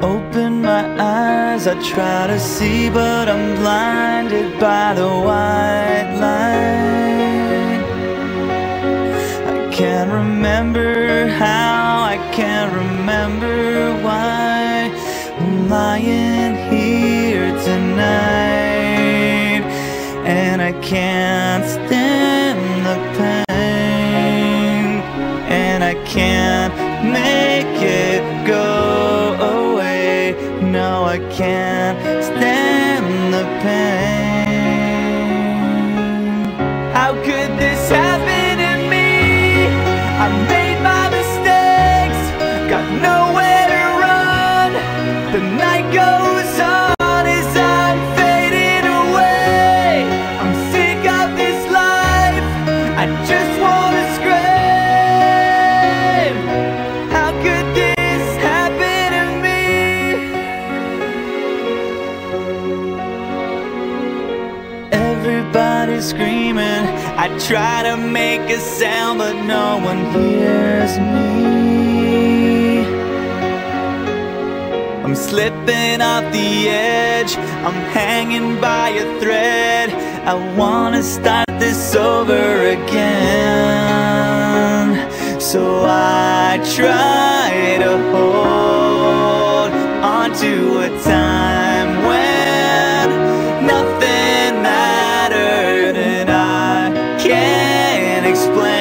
open my eyes, I try to see, but I'm blinded by the white light. I can't remember how, I can't remember why I'm lying here tonight, and I can't stand my mistakes, got nowhere to run. The night goes on as I'm fading away. I'm sick of this life, I just wanna scream. How could this happen to me? Everybody's screaming. I try to make a sound, but no one hears me. I'm slipping off the edge. I'm hanging by a thread. I wanna start this over again. So I try to hold on to a time display